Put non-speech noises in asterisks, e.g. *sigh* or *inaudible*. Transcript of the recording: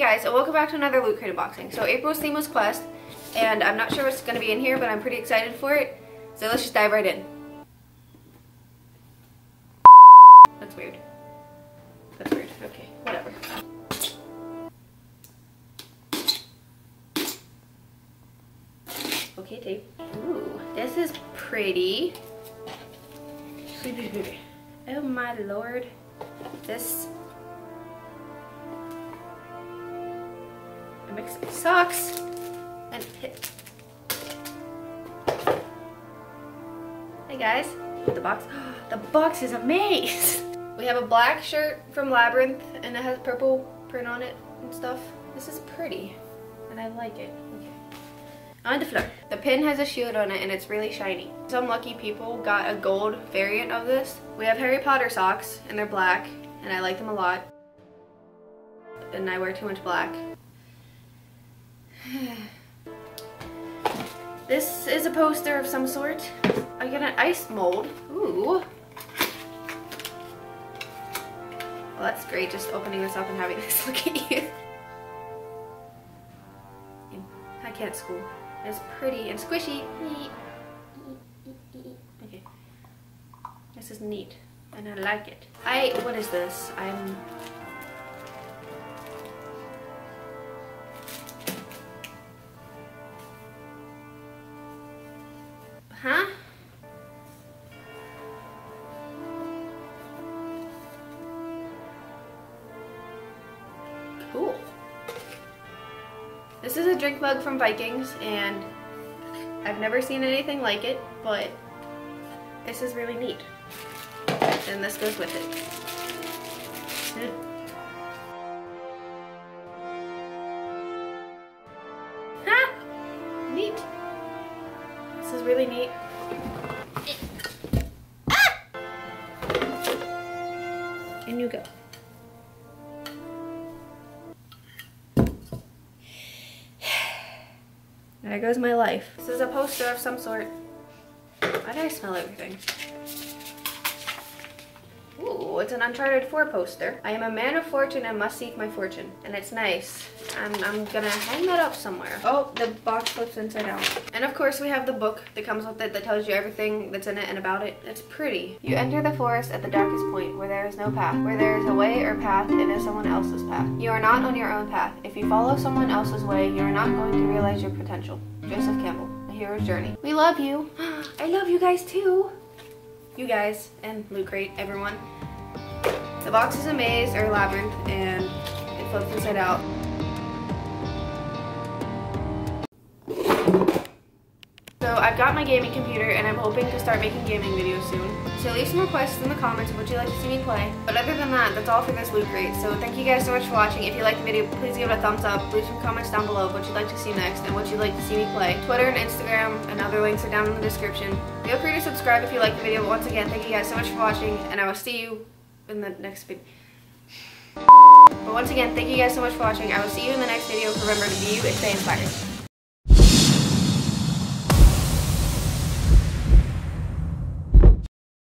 guys, and welcome back to another Loot Crate unboxing. So April's theme was Quest, and I'm not sure what's going to be in here, but I'm pretty excited for it. So let's just dive right in. That's weird. That's weird. Okay, whatever. Okay, tape. Ooh, this is pretty. Oh my lord. This Mix socks and hit. Hey guys, the box. *gasps* The box is a maze. *laughs* We have a black shirt from Labyrinth and it has purple print on it and stuff. This is pretty and I like it. On the floor. The pin has a shield on it and it's really shiny. Some lucky people got a gold variant of this. We have Harry Potter socks and they're black and I like them a lot. And I wear too much black. *sighs* this is a poster of some sort. I get an ice mold. Ooh. Well, that's great, just opening this up and having this *laughs* look at you. I can't school. It's pretty and squishy. Okay. This is neat, and I like it. I, what is this? I'm Huh? Cool. This is a drink mug from Vikings and I've never seen anything like it, but this is really neat. And this goes with it. Mm. Is really neat. Ah! And you go. *sighs* There goes my life. This is a poster of some sort. Why do I smell everything? Ooh, it's an Uncharted 4 poster. I am a man of fortune and must seek my fortune. And it's nice. I'm, I'm gonna hang that up somewhere. Oh, the box flips inside out. And of course we have the book that comes with it that tells you everything that's in it and about it. It's pretty. You enter the forest at the darkest point where there is no path. Where there is a way or path, it is someone else's path. You are not on your own path. If you follow someone else's way, you are not going to realize your potential. Joseph Campbell, A Hero's Journey. We love you. *gasps* I love you guys too you guys and Loot Crate, everyone. The box is a maze or a labyrinth and it flips inside out. So I've got my gaming computer and I'm hoping to start making gaming videos soon. So leave some requests in the comments of what you'd like to see me play. But other than that, that's all for this Loot Crate. So thank you guys so much for watching. If you liked the video, please give it a thumbs up. Leave some comments down below of what you'd like to see next and what you'd like to see me play. Twitter and Instagram and other links are down in the description. Feel free to subscribe if you like the video. But once again, thank you guys so much for watching and I will see you in the next video. But once again, thank you guys so much for watching. I will see you in the next video. Remember to be you and stay inspired.